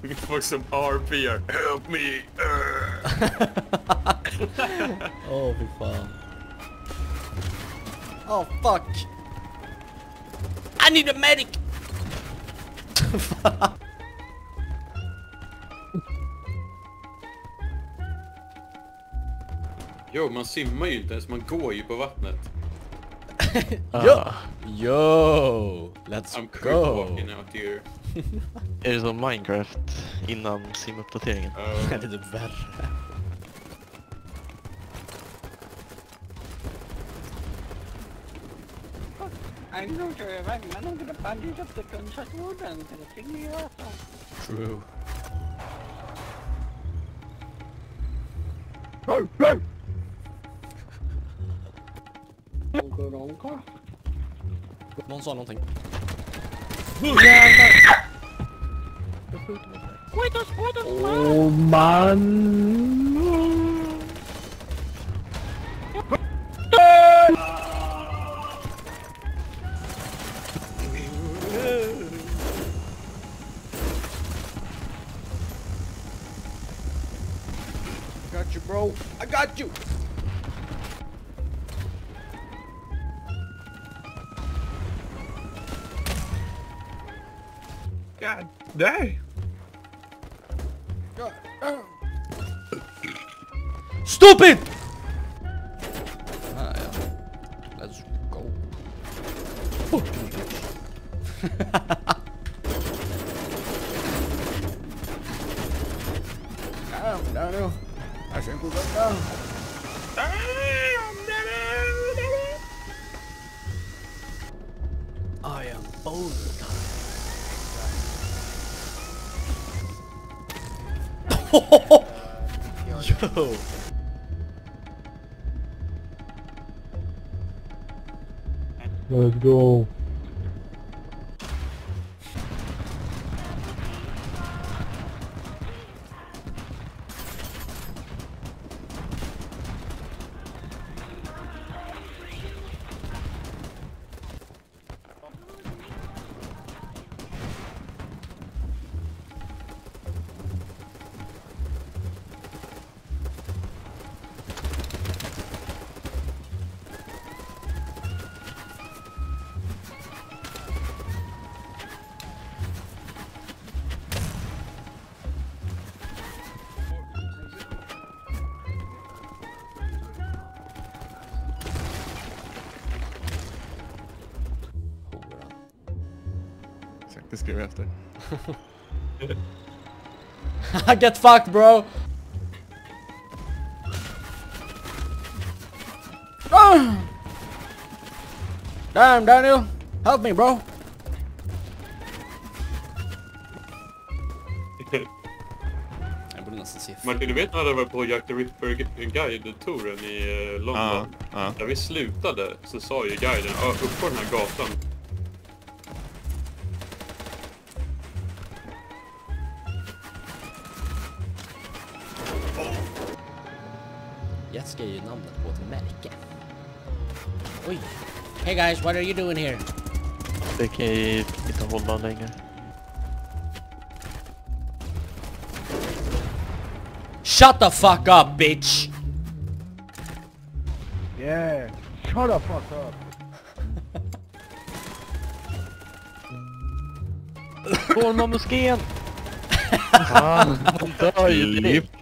Folk some RPar. Help me! Uh. Oh, fy fan. Oh fuck! I need a medic! Jo, man simmar ju inte ens, man går ju på vattnet. Yo! Ah. Yo! Let's I'm go! creepwalking out here. Är det som Minecraft innan simuppdateringen? Det är Uh, typ värre. I know you're right, man. I'm gonna bandage up the gunshot wound and sing me off. True. Onko, onko. Någon sa någonting. Åh man! Got you bro! I got you! God dang! Stupid! Ah, ja. Let's go. Down, down, down. I think we got down. I am bold. Yo. Let's go. Exakt, det skrev jag. Get fucked bro! Damn Daniel! Help me bro! Jag borde nästan se Martin, du vet när jag var på Jack the Ripper-guide-touren i eh, London? ja. När vi slutade så sa ju guiden, ja, upp på den här gatan. Märke. Oj! Hey guys, what are you doing here? Det kan ju inte hålla längre. Shut the fuck up bitch! Yeah! Shut the fuck up! Kolmamoskén! Fan, han dör ju direkt.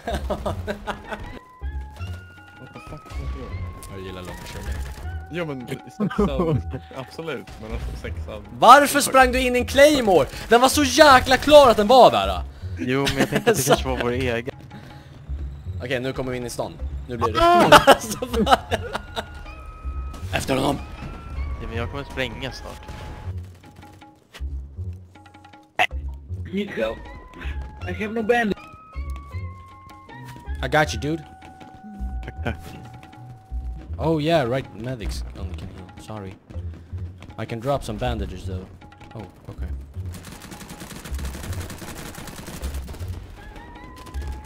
Jo men sexan, absolut. Men alltså sexan. Varför sprang du in i en Claymore? Den var så jäkla klar att den var där! Jo, men jag tänkte att det kanske var vår egen. Okej, nu kommer vi in i stan. Nu blir det... Alltså. Efter honom! Ja, men jag kommer spränga snart. Need help. I have no bandage. I got you dude. Tack, tack. Oh yeah, right, medics only can heal. Sorry. I can drop some bandages though. Oh, okay.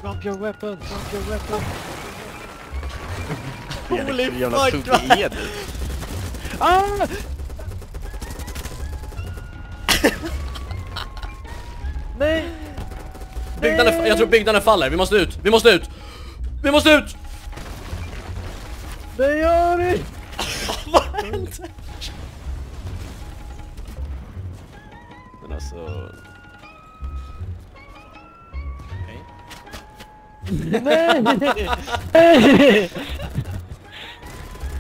Drop your weapon, drop your weapon. Holy Hur jävla fuck, tugg är du? Ah! Nej! byggnaden, jag tror byggnaden faller, vi måste ut, vi måste ut! Vi måste ut! Det gör det! Vad hände? Men alltså...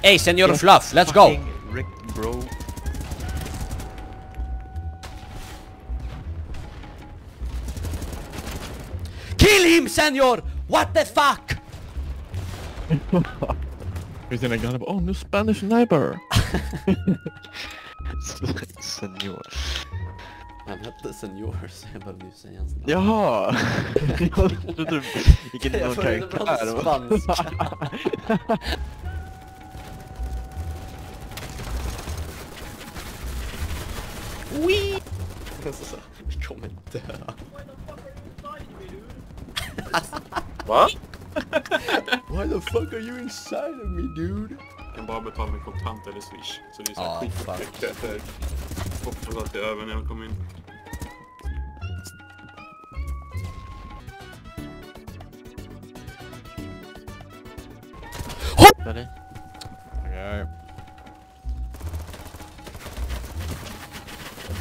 Hey senor Fluff, let's go! Rick bro. Kill him senor! What the fuck? Christina got Oh, new Spanish neighbor. Senior. Han hette senor, så jag behövde ju säga hans namn. Jaha! Jag trodde du gick in i någon karaktär. spanska. Wee! Alltså, vi kommer dö. Va? The fuck are you inside of me dude? Jag kan bara betala med kontant eller swish. Så det är Ah, såhär fuck. skitmycket. Hoppas att det är över när jag kommer in. Eller?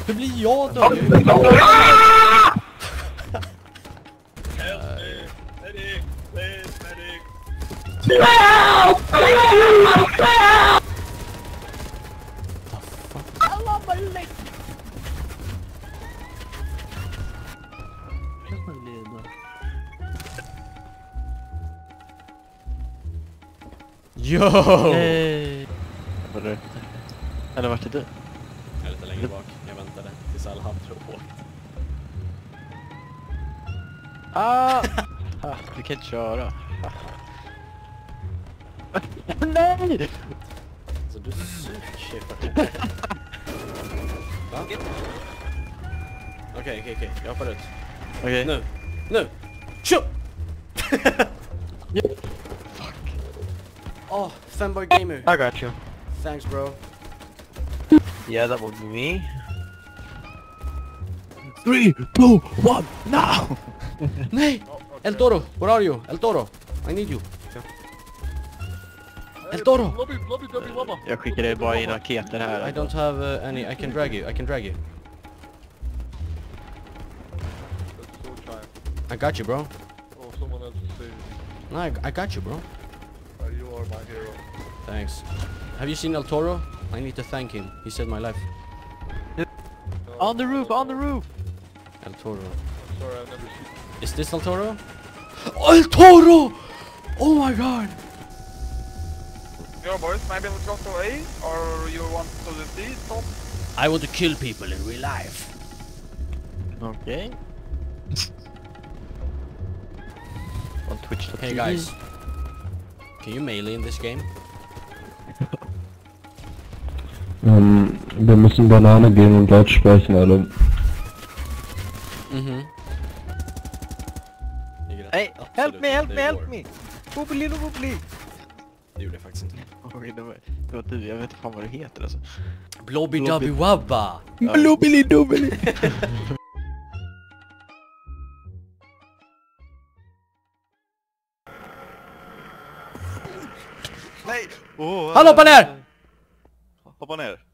Hur blir jag då? Yo! Var det? Eller vart är du? Jag är lite längre bak. Jag väntade tills alla andra åkt. Ah! ah du kan inte köra. Nej! Så du suger Va? Okej, okej, okej. Jag hoppar ut. Okej. Nu! Nu! Tjo! Oh, Femboy Gamer. I got you. Thanks bro. Yeah, that would be me. Three, two, one, now! Nej! El Toro, where are you? El Toro, I need you. El Toro! Lobby, lobby, lobby, lobby. Jag skickade bara in raketer här. I don't have uh, any, I can drag you, I can drag you. I got you bro. Oh, someone else is saying, No, I, I got you bro. uh, you are my hero. Thanks. Have you seen El Toro? I need to thank him. He saved my life. On the roof, on the roof! El Toro. I'm sorry, I've never seen Is this El Toro? El Toro! Oh my god! Yeah, boys, maybe let's go to A, or you want to the D top? I want to kill people in real life. Okay. On Twitch. Hey guys. Can you melee in this game? Ähm, wir müssen Banane gehen und Deutsch sprechen, alle. Mhm. Hey, help me, help me, help me! Wobbly, wobbly! Det gjorde jag faktiskt inte. Oj, det var, det var du, jag vet inte fan vad du heter alltså. Blobby Dobby Wabba! Blubbly dubbly! Nej! Oh, Han hoppar ner! Hoppa ner.